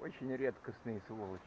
очень редкостные сволочи.